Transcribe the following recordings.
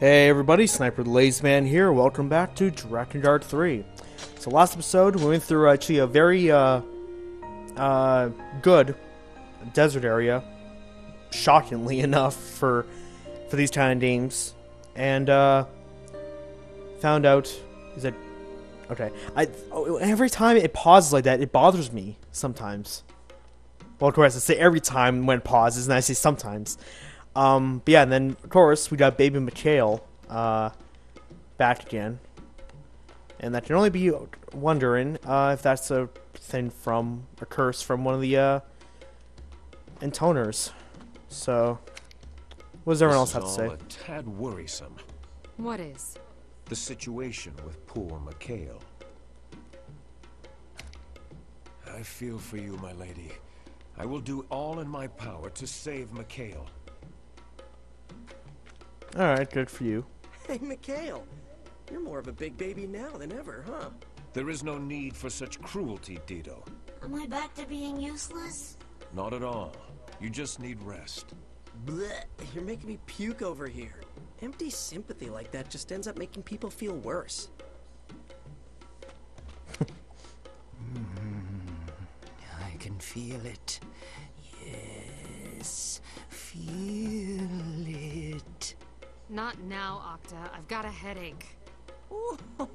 Hey everybody, Sniper the Ladies Man here. Welcome back to Drakengard 3. So last episode we went through actually a very uh, uh, good desert area, shockingly enough for for these kind of games, and uh, found out is that okay? I oh, every time it pauses like that, it bothers me sometimes. Well, of course, I say every time when it pauses, and I say sometimes. Um, but yeah, and then of course we got Baby Mikhail uh, back again, and that can only be wondering uh, if that's a thing from a curse from one of the uh, intoners. So, what does everyone else have to say? a tad worrisome. What is? The situation with poor Mikhail. I feel for you, my lady. I will do all in my power to save Mikhail. All right, good for you. Hey, Mikhail. You're more of a big baby now than ever, huh? There is no need for such cruelty, Dito. Am I back to being useless? Not at all. You just need rest. Blech, you're making me puke over here. Empty sympathy like that just ends up making people feel worse. I can feel it. Yes, feel it. Not now, Octa. I've got a headache. Oh,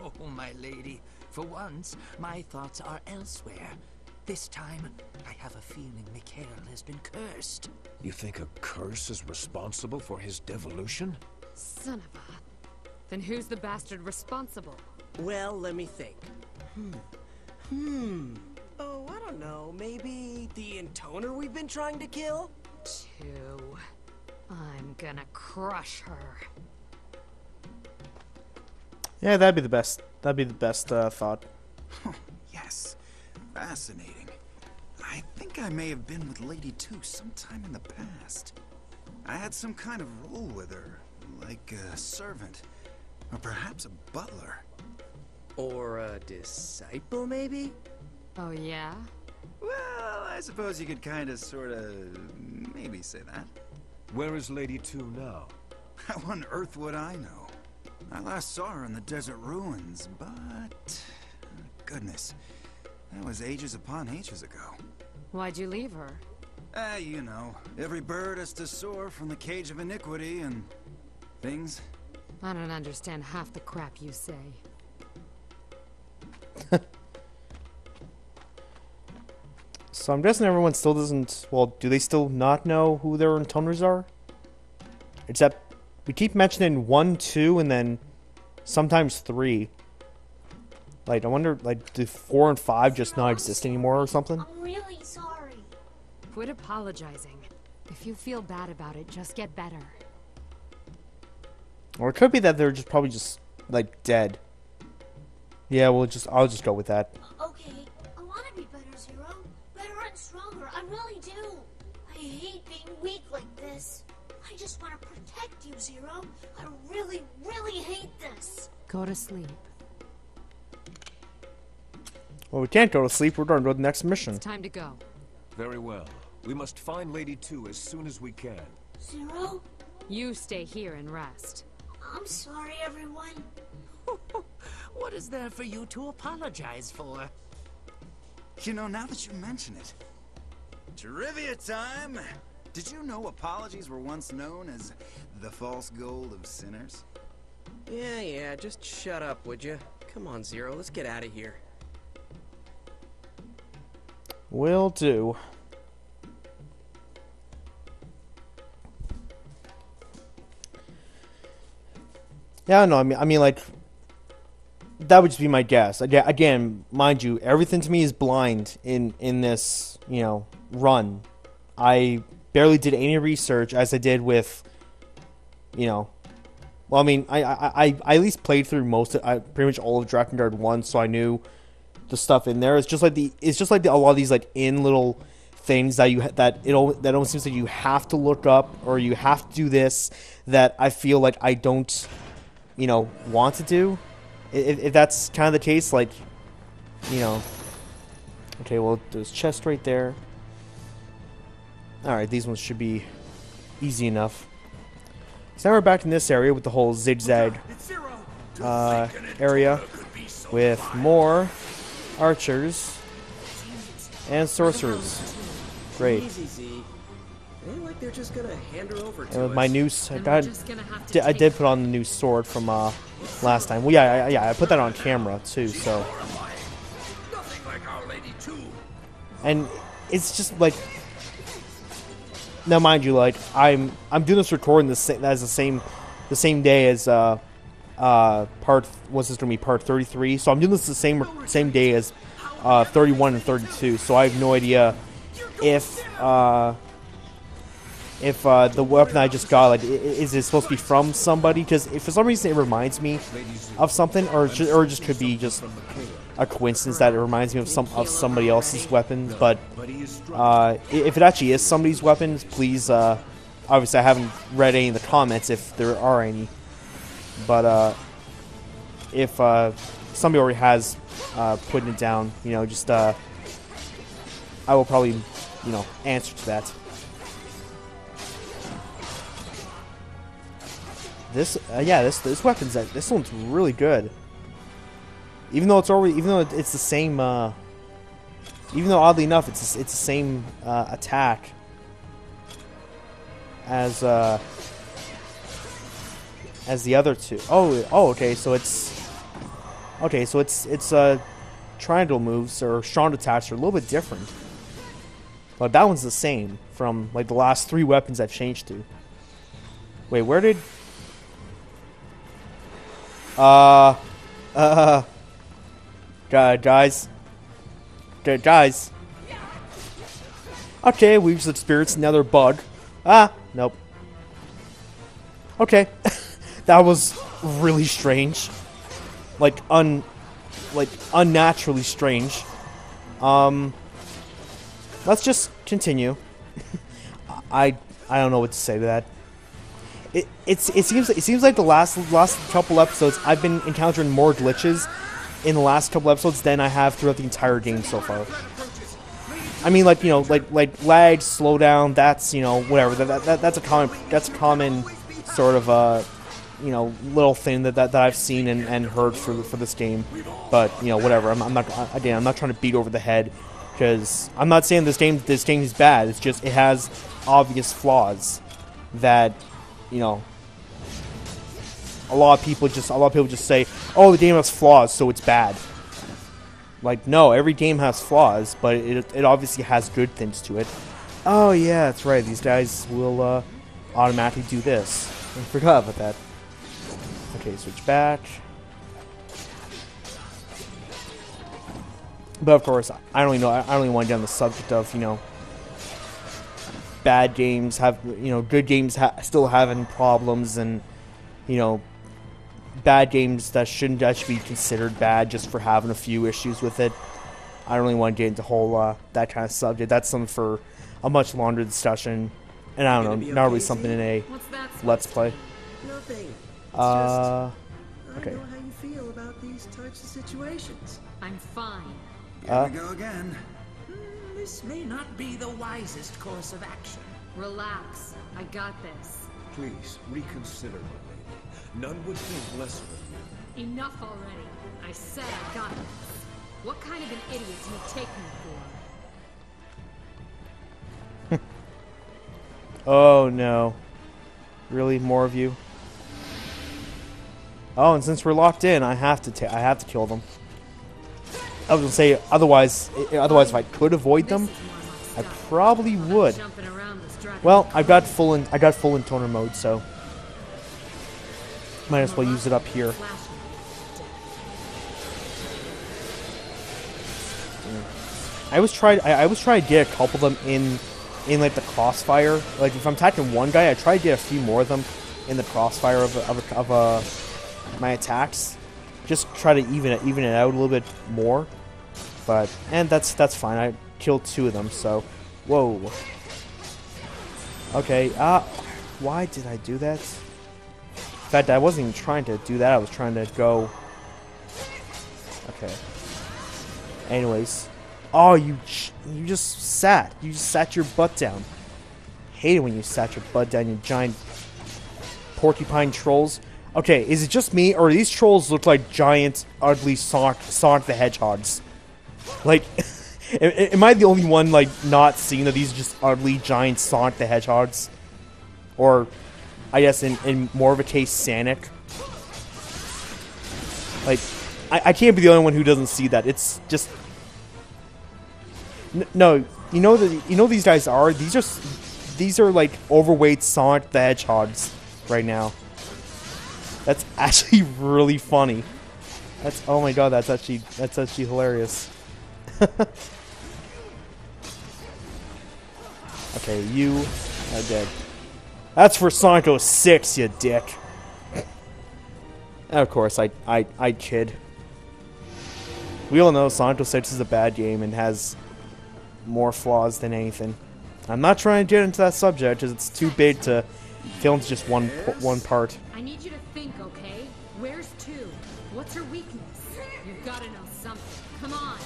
no, my lady. For once, my thoughts are elsewhere. This time, I have a feeling Mikhail has been cursed. You think a curse is responsible for his devolution? Son of a... Then who's the bastard responsible? Well, let me think. Hmm. Hmm. Oh, I don't know. Maybe the intoner we've been trying to kill? Two. I'm gonna crush her. Yeah, that'd be the best. That'd be the best uh, thought. Yes, fascinating. I think I may have been with Lady Two sometime in the past. I had some kind of role with her, like a servant, or perhaps a butler. Or a disciple, maybe? Oh yeah? Well, I suppose you could kind of, sort of, maybe say that. Where is Lady Two now? How on earth would I know? I last saw her in the desert ruins, but... Goodness, that was ages upon ages ago. Why'd you leave her? Ah, you know, every bird has to soar from the cage of iniquity and... things. I don't understand half the crap you say. So I'm guessing everyone still doesn't. Well, do they still not know who their intoners are? Except we keep mentioning one, two, and then sometimes three. Like I wonder, like do four and five just not exist anymore or something? I'm really sorry. Quit apologizing. If you feel bad about it, just get better. Or it could be that they're just probably just like dead. Yeah, we'll just I'll just go with that. Better and stronger. I really do. I hate being weak like this. I just want to protect you, Zero. I really, really hate this. Go to sleep. Well, we can't go to sleep. We're going to to the next mission. It's time to go. Very well. We must find Lady Two as soon as we can. Zero? You stay here and rest. I'm sorry, everyone. What is there for you to apologize for? You know, now that you mention it... Trivia time! Did you know apologies were once known as the false gold of sinners? Yeah, yeah, just shut up, would you? Come on, Zero, let's get out of here. Will do. Yeah, no, I mean, I mean, like, that would just be my guess. Again, mind you, everything to me is blind in in this, you know, run. I barely did any research as I did with, you know, well, I mean, I I, I, at least played through most of, I, pretty much all of Drakengard one, so I knew the stuff in there. It's just like the it's just like the, a lot of these like in little things that you that it al- that almost seems like you have to look up or you have to do this that I feel like I don't, you know, want to do. If, if that's kind of the case, like, you know, okay, well, there's chest right there. All right, these ones should be easy enough. So now we're back in this area with the whole zigzag uh, area with more archers and sorcerers. Great. Easy, Z. Ain't like they're just gonna hand her over to And with my new, s- I Then got, we're just gonna have to di- I did put on the new sword from uh, last time. Well, yeah, I, yeah, I put that on camera too. So, and it's just like, now mind you, like I'm I'm doing this recording same as the same, the same day as uh, uh, part what's this gonna be part 33. So I'm doing this the same same day as uh 31 and 32. So I have no idea if uh if uh, the weapon I just got, like, is it supposed to be from somebody? Because if for some reason it reminds me of something, or ju- or just could be just a coincidence that it reminds me of some of somebody else's weapon. But uh, if it actually is somebody's weapon, please. Uh, obviously, I haven't read any of the comments if there are any. But uh, if uh, somebody already has uh, putting it down, you know, just I will probably, you know, answer to that. This, uh, yeah, this this weapon's uh, this one's really good. Even though it's already, even though it's the same, uh, even though oddly enough it's it's the same uh, attack as uh, as the other two. Oh, oh, okay, so it's okay, so it's it's uh, triangle moves or strong attacks are a little bit different. But that one's the same from like the last three weapons I've changed to. Wait, where did? Uh, uh, gu- guys, Gu- guys. Okay, we've experienced another bug. Ah, nope. Okay, that was really strange, like un, like unnaturally strange. Um, let's just continue. I I don't know what to say to that. It it's it seems it seems like the last last couple episodes I've been encountering more glitches in the last couple episodes than I have throughout the entire game so far. I mean, like you know, like like lag, slowdown. That's you know whatever. That, that, that that's a common that's a common sort of uh you know little thing that, that, that I've seen and, and heard for for this game. But you know whatever. I'm, I'm not again. I'm not trying to beat over the head because I'm not saying this game this game is bad. It's just it has obvious flaws that you know a lot of people just a lot of people just say, "Oh, the game has flaws, so it's bad." Like, no, every game has flaws, but it, it obviously has good things to it. Oh yeah, that's right. These guys will uh, automatically do this. I forgot about that. Okay, switch back. But of course, I don't even know. I don't even want to get on the subject of you know bad games have you know good games ha- still having problems and you know bad games that shouldn't actually be considered bad just for having a few issues with it. I don't really want to get into whole uh, that kind of subject. That's something for a much longer discussion, and I don't know, be not really something in a What's that? let's play. Nothing. It's Uh, just, okay. I know how you feel about these types of situations. I'm fine. Here Uh. we go again. This may not be the wisest course of action. Relax. I got this. Please, reconsider, my lady. None would think less of you. Enough already. I said I got this. What kind of an idiot do you take me for? oh no, really more of you. Oh, and since we're locked in, I have to ta- I have to kill them. I was gonna say otherwise, eh, otherwise if I could avoid them, I probably would. Well, I've got full in I got full Intoner mode, so might as well use it up here. I always tried I, I always try to get a couple of them in in like the crossfire. Like if I'm attacking one guy, I try to get a few more of them in the crossfire of a, of, a, of a, my attacks. Just try to even it even it out a little bit more. But and that's that's fine. I killed two of them, so whoa. Okay, uh why did I do that? In fact, I wasn't even trying to do that. I was trying to go. Okay. Anyways, oh, you you just sat. You just sat your butt down. Hate it when you sat your butt down, you giant porcupine trolls. Okay, is it just me, or these trolls look like giant, ugly Sonic, Sonic the Hedgehogs? Like, am, I the only one like not seeing that these just ugly, giant Sonic the Hedgehogs? Or, I guess in, in more of a case, Sonic. Like, I, I can't be the only one who doesn't see that. It's just no, you know that you know these guys are. These are these are like overweight Sonic the Hedgehogs right now. That's actually really funny. That's oh my god, that's actually that's actually hilarious. okay, you are dead. That's for Sonic 06, you dick. And of course, I I I kid. We all know Sonic 06 is a bad game and has more flaws than anything. I'm not trying to get into that subject because it's too big to fill into just one one part. I need you to think, okay? Where's two? What's her weakness? You've got to know something. Come on,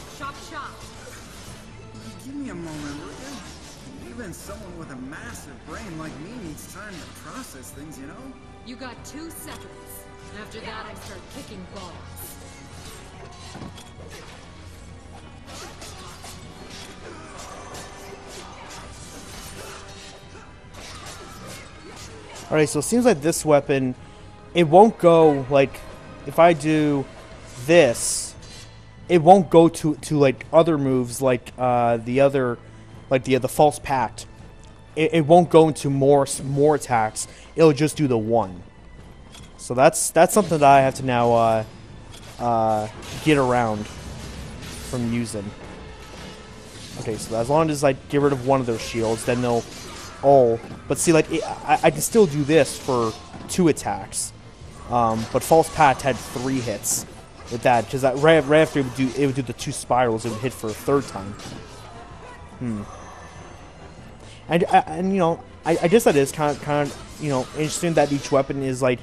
me a moment, will you? Even someone with a massive brain like me needs time to process things, you know? You got two seconds. After that, I start kicking balls. Alright, so it seems like this weapon, it won't go, like, if I do this, it won't go to, to like, other moves, like, uh, the other, like, the, the False Pact. It, it won't go into more, more attacks, it'll just do the one. So that's, that's something that I have to now, uh, uh, get around from using. Okay, so as long as I get rid of one of those shields, then they'll all. But see, like it, I, I can still do this for two attacks. Um, but False Pact had three hits with that because that right, right after it would do it would do the two spirals. It would hit for a third time. Hmm. And I- and you know I, I guess that is kind of kind of you know interesting that each weapon is like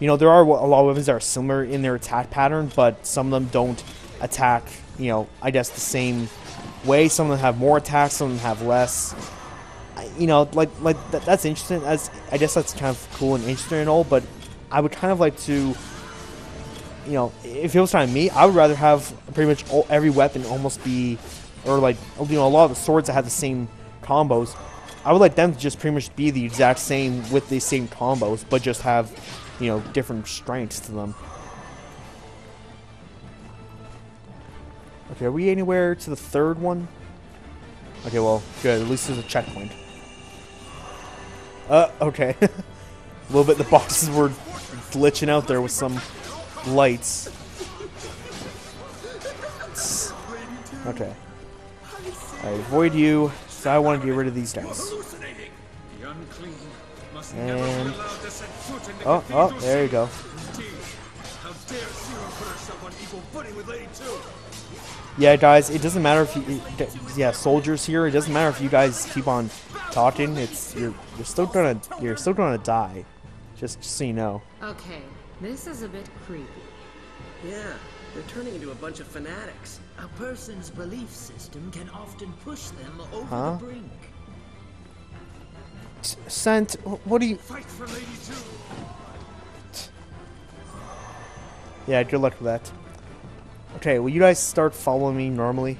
you know there are a lot of weapons that are similar in their attack pattern, but some of them don't attack you know I guess the same way. Some of them have more attacks, some of them have less. You know, like like that, that's interesting. As I guess that's kind of cool and interesting and all, but I would kind of like to, you know, if it was to me, I would rather have pretty much all, every weapon almost be, or like you know, a lot of the swords that have the same combos. I would like them to just pretty much be the exact same with the same combos, but just have, you know, different strengths to them. Okay, are we anywhere to the third one? Okay, well, good. At least there's a checkpoint. Uh, okay. a little bit the boxes were glitching out there with some lights. Okay. I avoid you, so I want to get rid of these guys. And- Oh, oh, there you go. Yeah, guys, it doesn't matter if you, it- yeah, soldiers here. It doesn't matter if you guys keep on talking. It's you're you're still gonna you're still gonna die. Just, just so you know. Okay, this is a bit creepy. Yeah, they're turning into a bunch of fanatics. A person's belief system can often push them over Huh? the brink. S- Cent, what do you? Fight for Lady Two. Yeah, good luck with that. Okay, will you guys start following me normally?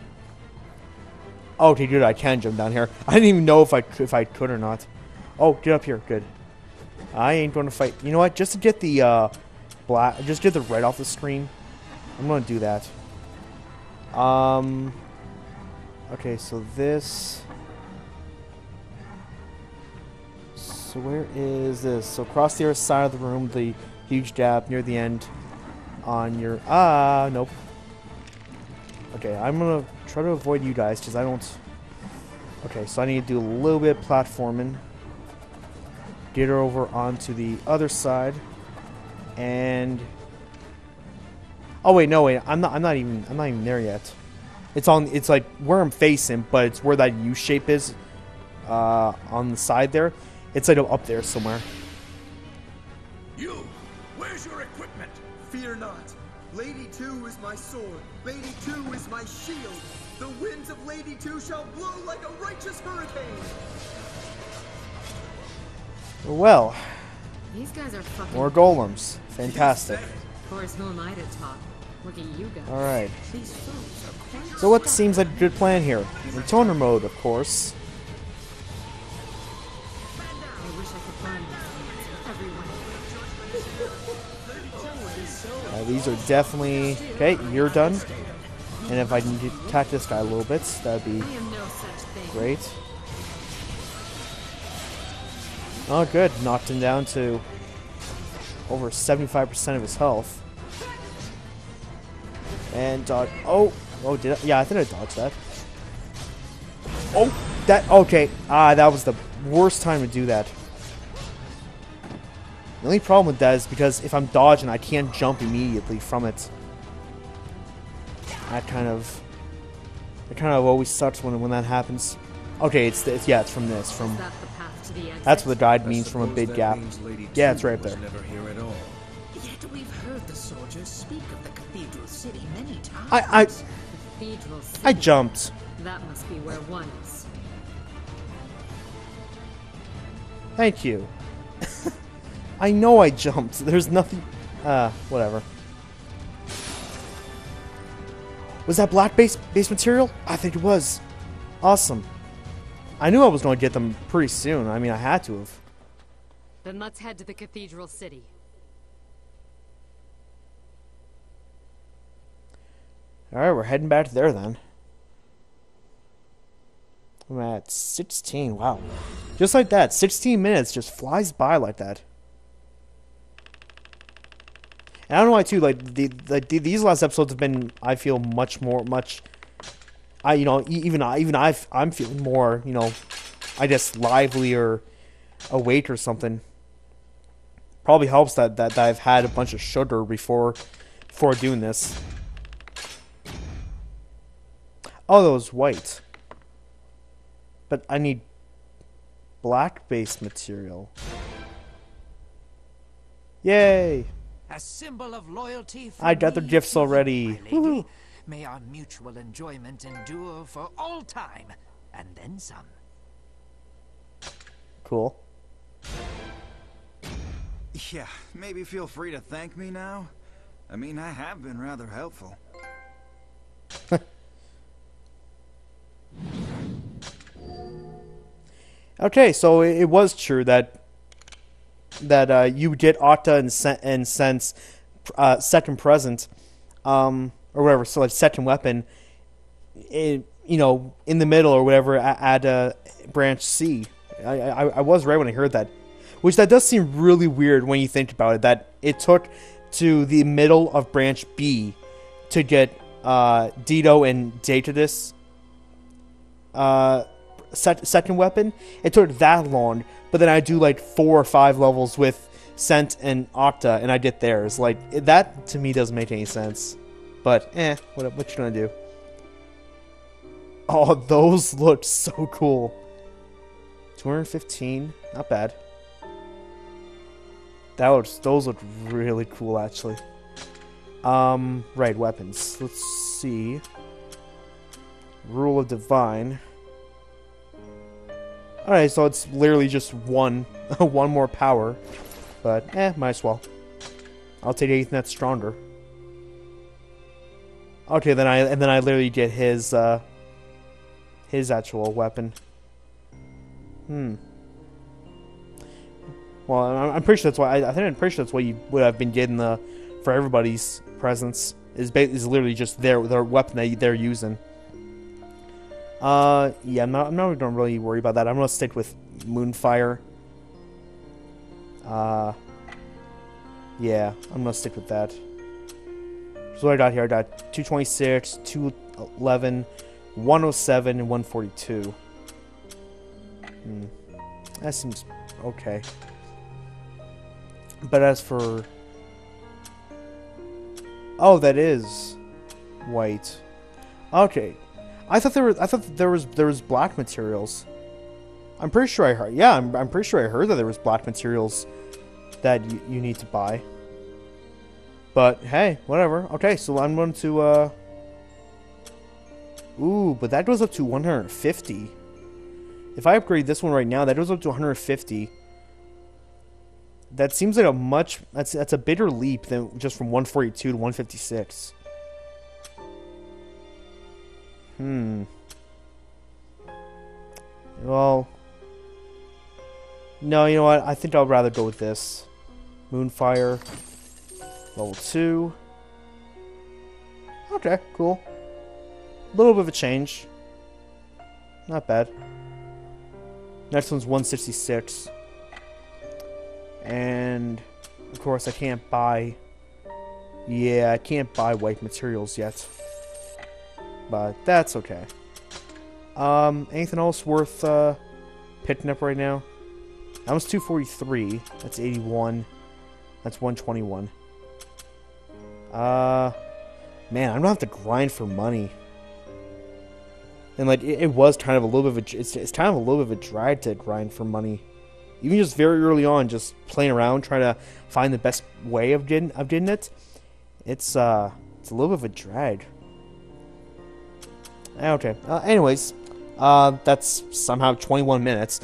Oh, okay, good. I can jump down here. I didn't even know if I could, if I could or not. Oh, get up here. Good. I ain't going to fight. You know what? Just to get the uh, black, just get the red off the screen. I'm to do that. Um. Okay, so this. So where is this? So across the other side of the room, the huge gap near the end on your ah nope. Okay, I'm gonna try to avoid you guys because I don't. Okay, so I need to do a little bit of platforming. Get her over onto the other side, and oh wait, no wait, I'm not. I'm not even. I'm not even there yet. It's on. It's like where I'm facing, but it's where that U shape is. Uh, on the side there. It's like up there somewhere. You, where's your equipment? Fear not. Lady Two is my sword. Lady Two is my shield. The winds of Lady Two shall blow like a righteous hurricane. Well, These guys are fucking. More golems. Fantastic. Of course, who am I to talk? Look at you guys. Alright. These folks are quite So what seems like a good plan here? Intoner mode, of course. I wish I could burn these Uh, these are definitely... Okay, you're done. And if I can attack this guy a little bit, that'd be I am no such thing. great. Oh, good. Knocked him down to over 75% of his health. And dodge. Oh, oh, did I? Yeah, I think I dodged that. Oh, that. Okay. Ah, that was the worst time to do that. The only problem with that is because if I'm dodging, I can't jump immediately from it. That kind of. It kind of always sucks when when that happens. Okay, it's, it's yeah, it's from this. From Is that the path to the exit? that's what the guide means from a big gap. Yeah, it's right there. never here at all. Yet we've heard the soldiers speak of the cathedral city many times. I I Cathedral City. I jumped. That must be where one is. Thank you. I know I jumped. There's nothing. Uh, whatever. Was that black base base material? I think it was. Awesome. I knew I was going to get them pretty soon. I mean, I had to have. Then let's head to the Cathedral City. All right, we're heading back there then. I'm at 16. Wow. Just like that, 16 minutes just flies by like that. And I don't know why too. Like the, like the, these last episodes have been, I feel much more, much. I you know even I even I I'm feeling more you know, I guess lively or awake or something. Probably helps that, that that I've had a bunch of sugar before before doing this. Oh, those white. But I need black base material. Yay! A symbol of loyalty I got the gifts already. My lady. Woohoo. May our mutual enjoyment endure for all time, and then some. Cool. Yeah, maybe feel free to thank me now. I mean, I have been rather helpful. Okay, so it, it was true that that uh, you get Octa and, Sen- and Cent's uh, second present, um, or whatever, so like second weapon, in, you know, in the middle or whatever at, at uh, branch C. I, I, I was right when I heard that, which that does seem really weird when you think about it. That it took to the middle of branch B to get uh, Dito and Decadus uh, sec- second weapon. It took that long, but then I do like four or five levels with Cent and Octa, and I get theirs. Like that to me doesn't make any sense. But eh, what what you gonna do? Oh, those look so cool. 215, not bad. That looks, those look really cool actually. Um, right, weapons. Let's see. Rule of Divine. Alright, so it's literally just one one more power. But eh, might as well. I'll take anything that's stronger. Okay, then I and then I literally get his uh his actual weapon. Hmm. Well, I'm, I'm pretty sure that's why I, I think I'm pretty sure that's what you would have been getting the for everybody's presents is is literally just their their weapon that they're using. Uh, yeah, I'm not. I'm not gonna really worry about that. I'm gonna stick with Moonfire. Uh, yeah, I'm gonna stick with that. So I got here, I got 226, 211, 107, and 142. Hmm. That seems okay. But as for Oh, that is white. Okay. I thought there were I thought there was there was black materials. I'm pretty sure I heard Yeah, I'm I'm pretty sure I heard that there was black materials that you, you need to buy. But hey, whatever. Okay, so I'm going to uh Ooh, but that goes up to 150. If I upgrade this one right now, that goes up to 150. that seems like a much that's that's a bigger leap than just from 142 to 156. Hmm. Well, no, you know what? I think I'll rather go with this. Moonfire, level two. Okay, cool. A little bit of a change. Not bad. Next one's 166. And, of course, I can't buy... Yeah, I can't buy white materials yet. But that's okay. Um, anything else worth uh, picking up right now? That was 243. That's 81. That's 121. Uh, man, I don't have to grind for money. And like, it, it was kind of a little bit of a, it's, it's kind of a little bit of a drag to grind for money. Even just very early on, just playing around, trying to find the best way of getting, of getting it. It's, uh, it's a little bit of a drag. Okay. Uh, anyways, uh, that's somehow 21 minutes.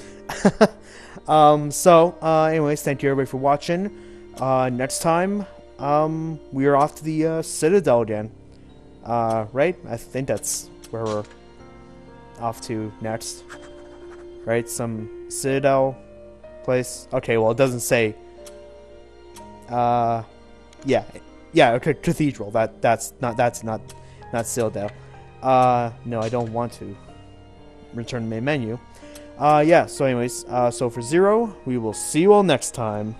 um, so, uh, anyways, thank you everybody for watching. Uh, next time, um, we are off to the uh, Citadel again. Uh, right? I think that's where we're off to next. Right? Some Citadel place. Okay, well, it doesn't say. Uh, yeah, yeah. Okay, cathedral. That that's not that's not not Citadel. Uh, no, I don't want to return main menu. Uh, yeah. So, anyways, uh, so for zero, we will see you all next time.